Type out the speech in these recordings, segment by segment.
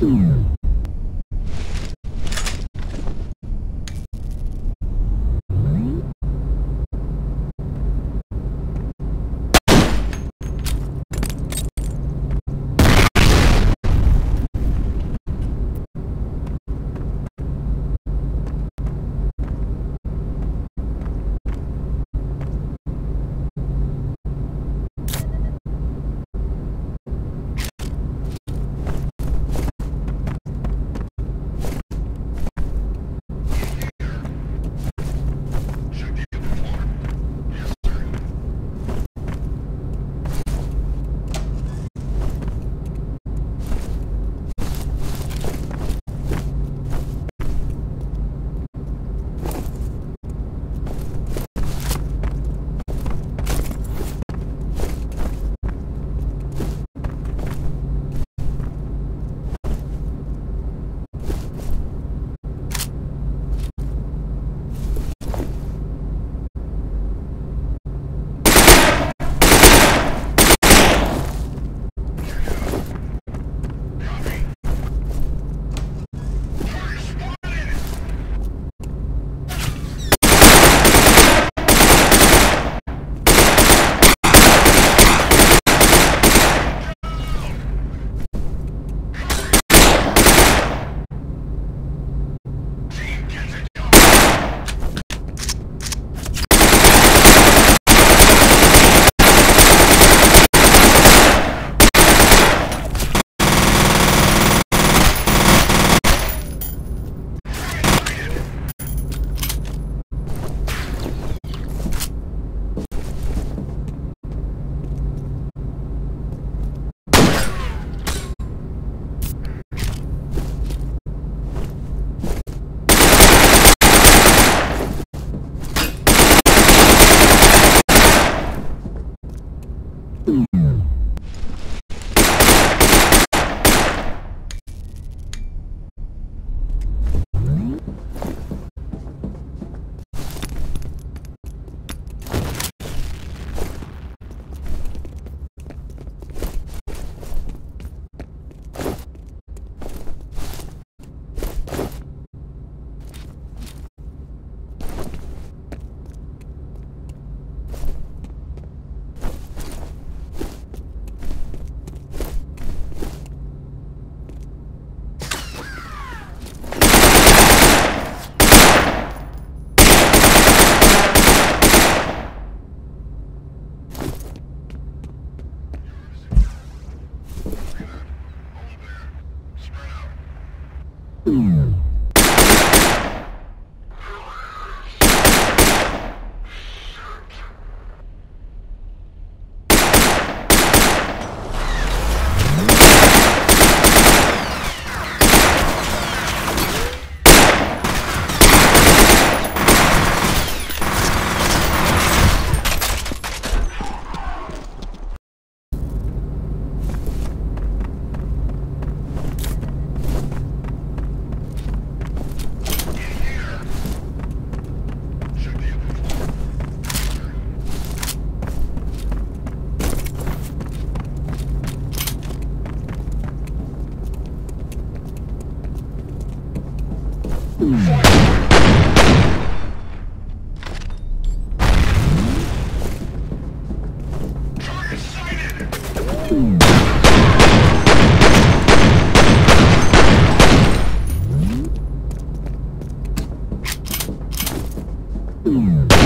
Hmm. Mm.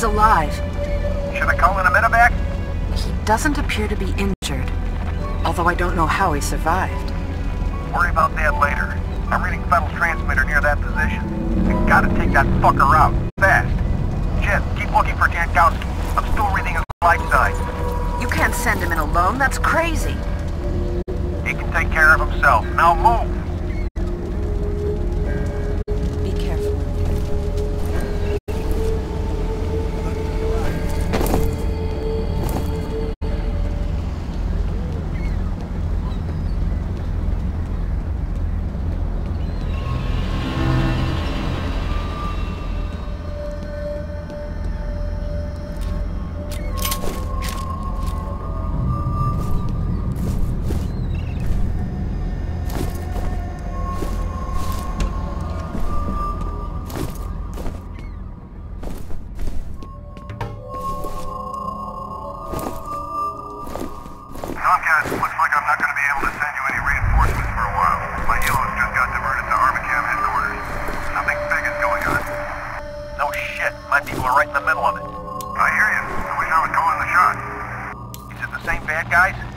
He's alive. Should I call in a medevac? He doesn't appear to be injured. Although I don't know how he survived. Worry about that later. I'm reading Fettel's transmitter near that position. I gotta take that fucker out. Fast. Jin, keep looking for Jankowski. I'm still reading his life signs. You can't send him in alone. That's crazy. He can take care of himself. Now move! Guys?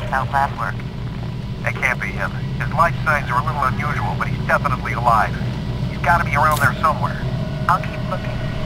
Without lab work. That can't be him. His life signs are a little unusual, but he's definitely alive. He's gotta be around there somewhere. I'll keep looking.